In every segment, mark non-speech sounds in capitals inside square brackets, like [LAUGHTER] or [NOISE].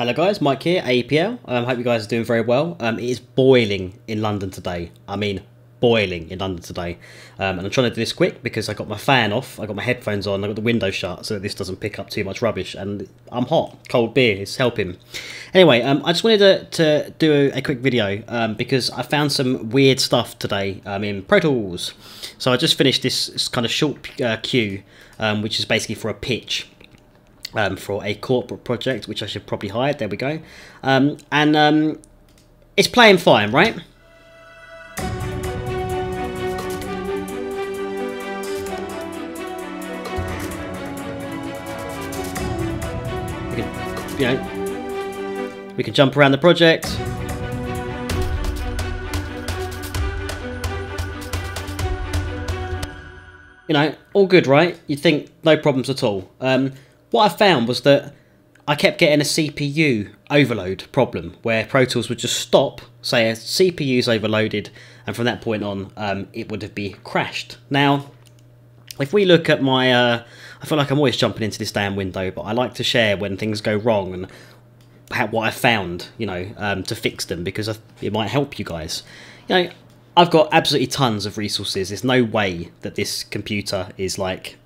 Hello guys, Mike here, AEPL. I um, hope you guys are doing very well. Um, it is boiling in London today. I mean, boiling in London today. Um, and I'm trying to do this quick because I got my fan off, I got my headphones on, I got the window shut so that this doesn't pick up too much rubbish. And I'm hot, cold beer is helping. Anyway, um, I just wanted to, to do a quick video um, because I found some weird stuff today um, in Pro Tools. So I just finished this kind of short uh, cue, um, which is basically for a pitch um, for a corporate project, which I should probably hide. There we go. Um, and um, it's playing fine, right? We can, you know, we can jump around the project. You know, all good, right? You'd think no problems at all. Um, what I found was that I kept getting a CPU overload problem where Pro Tools would just stop, say a CPU is overloaded, and from that point on, um, it would have been crashed. Now, if we look at my, uh, I feel like I'm always jumping into this damn window, but I like to share when things go wrong and what I found, you know, um, to fix them because it might help you guys. You know, I've got absolutely tons of resources. There's no way that this computer is like,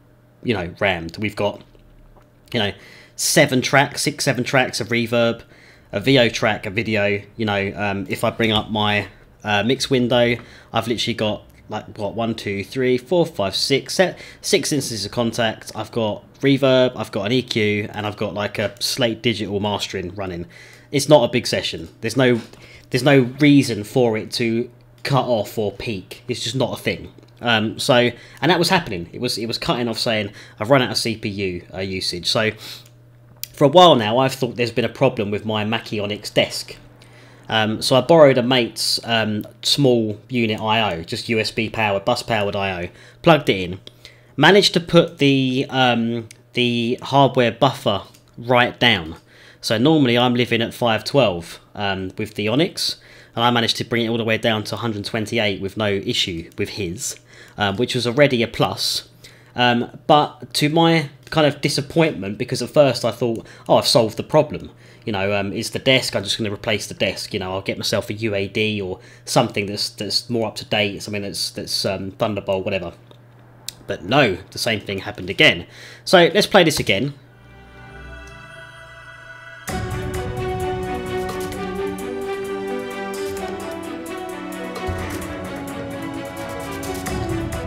you know, rammed. We've got you know, seven tracks, six, seven tracks of reverb, a VO track, a video. You know, um, if I bring up my uh, mix window, I've literally got like what one, two, three, four, five, six, set, six instances of Kontakt. I've got reverb, I've got an EQ, and I've got like a Slate digital mastering running. It's not a big session. There's no, there's no reason for it to cut off or peak. It's just not a thing. Um, so, and that was happening. It was it was cutting off, saying I've run out of CPU uh, usage. So, for a while now, I've thought there's been a problem with my Mackie Onyx desk. Um, so I borrowed a mate's um, small unit I/O, just USB powered, bus powered I/O, plugged it in, managed to put the um, the hardware buffer right down. So normally I'm living at 512 um, with the Onyx, and I managed to bring it all the way down to 128 with no issue with his um, which was already a plus. Um, but to my kind of disappointment, because at first I thought, oh, I've solved the problem. You know, um, is the desk? I'm just going to replace the desk. You know, I'll get myself a UAD or something that's that's more up to date, something that's that's um, Thunderbolt, whatever. But no, the same thing happened again. So let's play this again.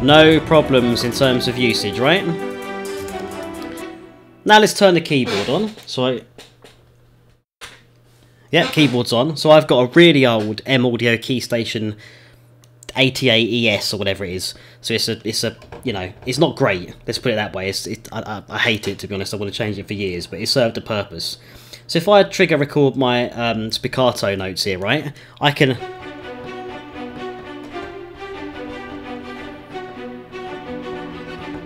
No problems in terms of usage, right? Now let's turn the keyboard on. So I... Yeah, keyboard's on. So I've got a really old M Audio Keystation 88 ES or whatever it is. So it's a, it's a, you know, it's not great. Let's put it that way. It's, it, I, I, I hate it to be honest. I want to change it for years, but it served a purpose. So if I trigger record my um, spiccato notes here, right, I can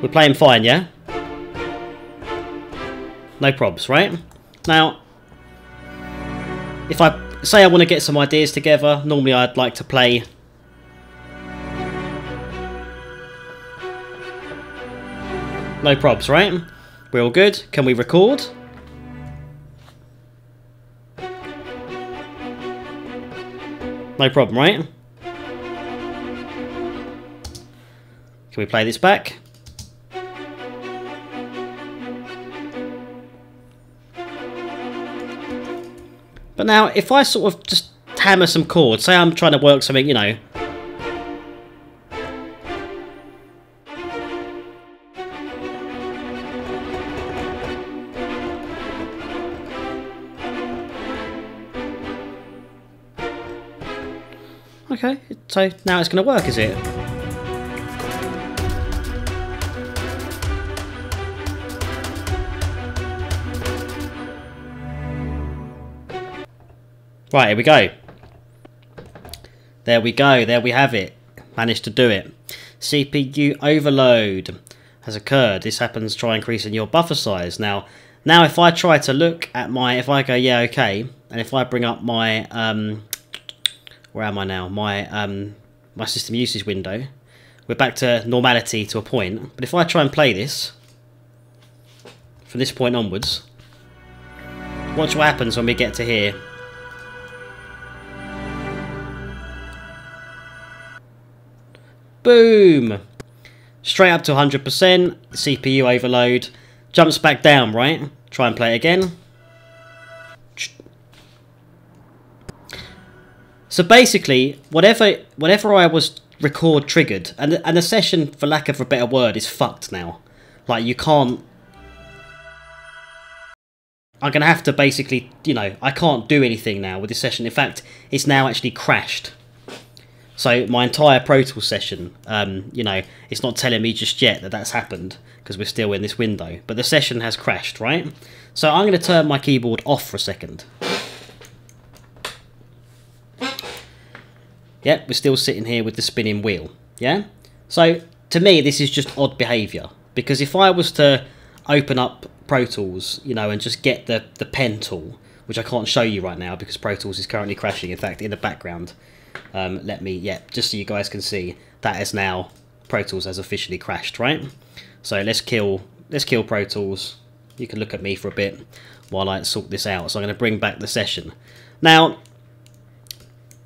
We're playing fine, yeah? No probs, right? Now, if I say I want to get some ideas together, normally I'd like to play No probs, right? We're all good. Can we record? No problem, right? Can we play this back? But now, if I sort of just hammer some chords, say I'm trying to work something, you know... Okay, so now it's going to work, is it? Right, here we go. There we go, there we have it. Managed to do it. CPU overload has occurred. This happens try increasing your buffer size. Now, now if I try to look at my, if I go, yeah, okay, and if I bring up my, um, where am I now? My, um, my system usage window, we're back to normality to a point. But if I try and play this, from this point onwards, Watch what happens when we get to here. Boom! Straight up to 100%, CPU overload, jumps back down, right? Try and play it again. So basically, whatever whatever I was record triggered, and and the session, for lack of a better word, is fucked now. Like you can't. I'm gonna have to basically, you know, I can't do anything now with this session. In fact, it's now actually crashed. So my entire Pro Tools session, um, you know, it's not telling me just yet that that's happened because we're still in this window. But the session has crashed, right? So I'm going to turn my keyboard off for a second. Yep, we're still sitting here with the spinning wheel. Yeah? So to me, this is just odd behaviour because if I was to open up Pro Tools, you know, and just get the the pen tool, which I can't show you right now because Pro Tools is currently crashing. In fact, in the background, um, let me, yeah, just so you guys can see, that is now, Pro Tools has officially crashed, right? So let's kill, let's kill Pro Tools. You can look at me for a bit while I sort this out. So I'm going to bring back the session. Now,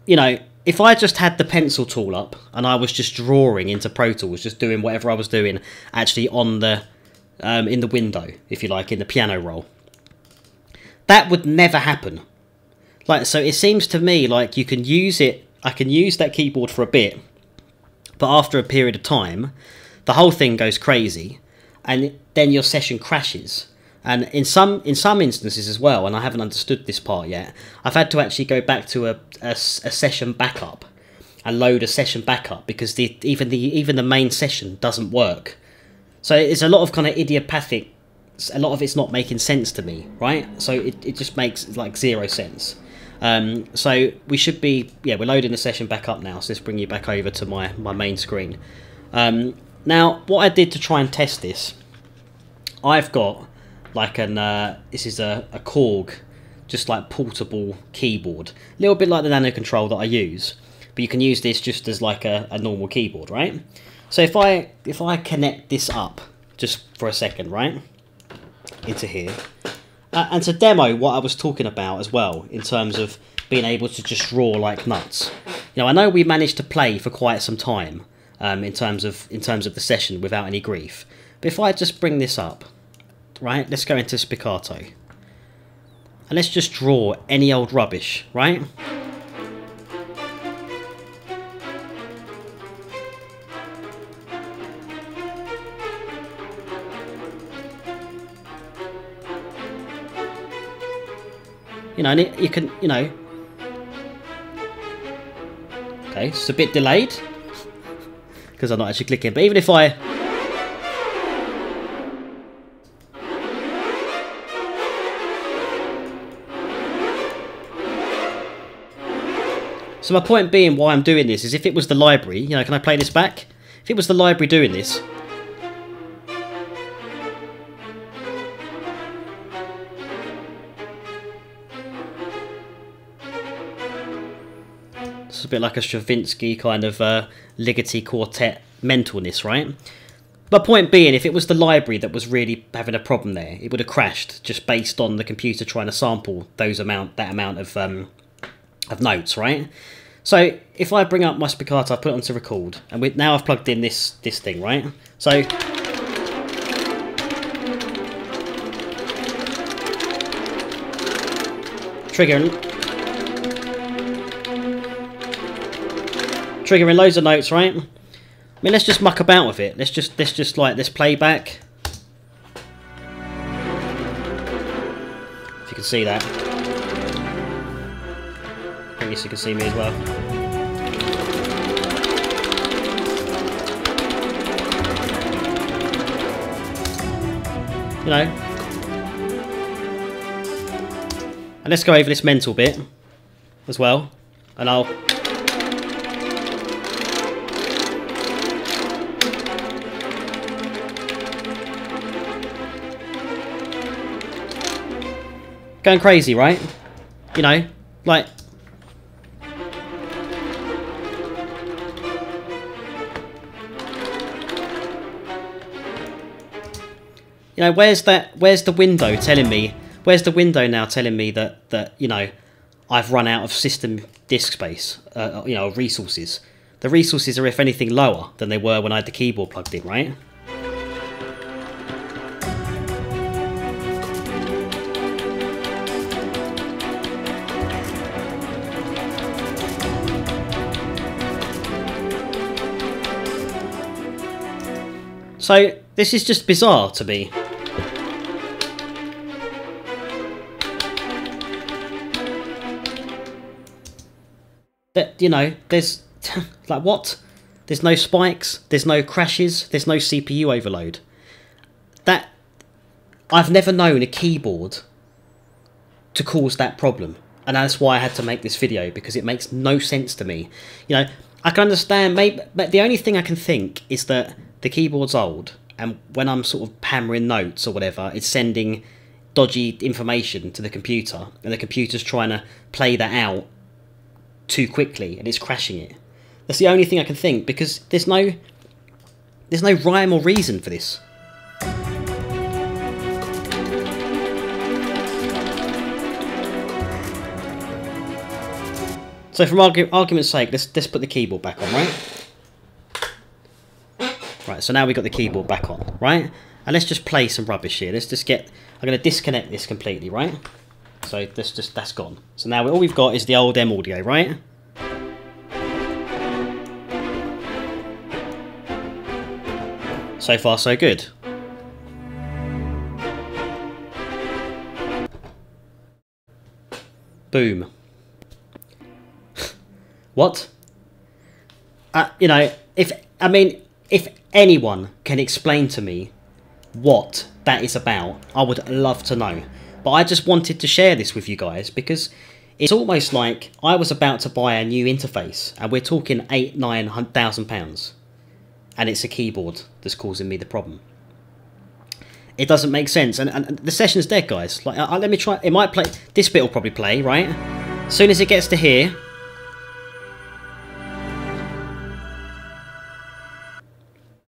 you know, if I just had the pencil tool up and I was just drawing into Pro Tools, just doing whatever I was doing actually on the, um, in the window, if you like, in the piano roll, that would never happen. Like, so it seems to me like you can use it I can use that keyboard for a bit, but after a period of time, the whole thing goes crazy, and then your session crashes. And in some in some instances as well, and I haven't understood this part yet, I've had to actually go back to a, a, a session backup and load a session backup because the even the even the main session doesn't work. So it's a lot of kind of idiopathic. A lot of it's not making sense to me, right? So it, it just makes like zero sense. Um, so we should be, yeah, we're loading the session back up now. So let's bring you back over to my, my main screen. Um, now, what I did to try and test this, I've got like an, uh, this is a, a Korg, just like portable keyboard. A little bit like the nanoKONTROL that I use, but you can use this just as like a, a normal keyboard, right? So if I, if I connect this up just for a second, right, into here, uh, and to demo what I was talking about as well, in terms of being able to just draw like nuts. You know, I know we managed to play for quite some time um, in terms of in terms of the session without any grief. But if I just bring this up, right? Let's go into Spiccato. And let's just draw any old rubbish, right? You know, and it, you can, you know. Okay, it's a bit delayed. Because I'm not actually clicking. But even if I... So my point being why I'm doing this is if it was the library, you know, can I play this back? If it was the library doing this, a bit like a Stravinsky kind of uh, Ligeti quartet mentalness, right? But point being, if it was the library that was really having a problem there, it would have crashed just based on the computer trying to sample those amount that amount of um, of notes, right? So if I bring up my spiccato, I put it onto record, and we, now I've plugged in this this thing, right? So trigger triggering loads of notes, right? I mean, let's just muck about with it. Let's just, let's just like, let's. If you can see that. I guess you can see me as well. You know. And let's go over this mental bit as well. And I'll Going crazy, right? You know, like... You know, where's that? Where's the window telling me where's the window now telling me that that you know I've run out of system disk space, uh, you know, resources. The resources are, if anything, lower than they were when I had the keyboard plugged in, right? So, this is just bizarre to me. That, you know, there's... [LAUGHS] like, what? There's no spikes, there's no crashes, there's no CPU overload. That... I've never known a keyboard to cause that problem. And that's why I had to make this video, because it makes no sense to me. You know, I can understand, maybe, but the only thing I can think is that the keyboard's old, and when I'm sort of hammering notes or whatever, it's sending dodgy information to the computer, and the computer's trying to play that out too quickly, and it's crashing it. That's the only thing I can think because there's no there's no rhyme or reason for this. So, for argu argument's sake, let's let's put the keyboard back on, right? Right, so now we've got the keyboard back on, right? And let's just play some rubbish here. Let's just get... I'm going to disconnect this completely, right? So that's just that's gone. So now all we've got is the old M audio, right? So far, so good. Boom. [LAUGHS] what? Uh, you know, if I mean, if anyone can explain to me what that is about, I would love to know. But I just wanted to share this with you guys because it's almost like I was about to buy a new interface and we're talking eight, nine thousand pounds. And it's a keyboard that's causing me the problem. It doesn't make sense, and, and the session's dead, guys. Like, uh, let me try. It might play. This bit will probably play, right? As soon as it gets to here,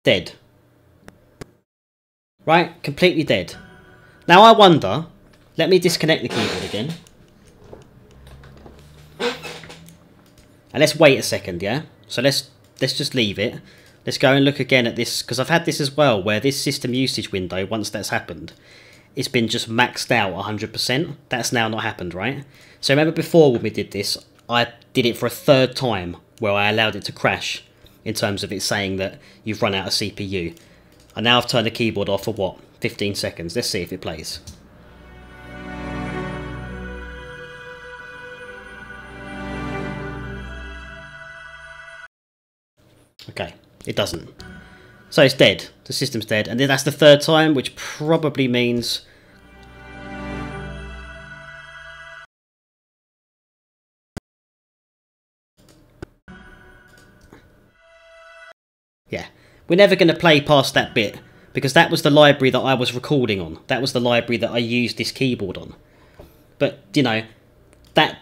dead. Right? Completely dead. Now I wonder, let me disconnect the keyboard again. And let's wait a second, yeah? So let's let's just leave it. Let's go and look again at this, because I've had this as well, where this system usage window, once that's happened, it's been just maxed out 100%. That's now not happened, right? So remember before when we did this, I did it for a third time, where I allowed it to crash in terms of it saying that you've run out of CPU. And now I've turned the keyboard off for what? 15 seconds. Let's see if it plays. Okay, it doesn't. So it's dead. The system's dead. And then that's the third time, which probably means Yeah. We're never going to play past that bit because that was the library that I was recording on. That was the library that I used this keyboard on. But, you know, that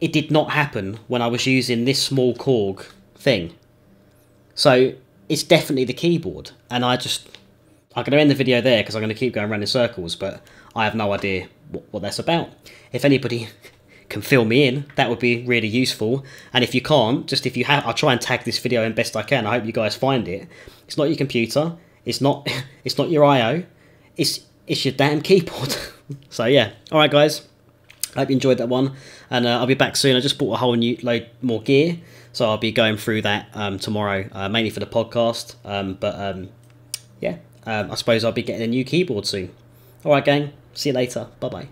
it did not happen when I was using this small Korg thing. So, it's definitely the keyboard. And I just... I'm going to end the video there because I'm going to keep going around in circles, but I have no idea what, what that's about. If anybody can fill me in, that would be really useful. And if you can't, just if you have, I'll try and tag this video in best I can. I hope you guys find it. It's not your computer. It's not. [LAUGHS] It's not your I/O. It's it's your damn keyboard. [LAUGHS] so yeah. All right, guys. I hope you enjoyed that one, and uh, I'll be back soon. I just bought a whole new load more gear, so I'll be going through that um, tomorrow, uh, mainly for the podcast. Um, but um, yeah, um, I suppose I'll be getting a new keyboard soon. All right, gang. See you later. Bye bye.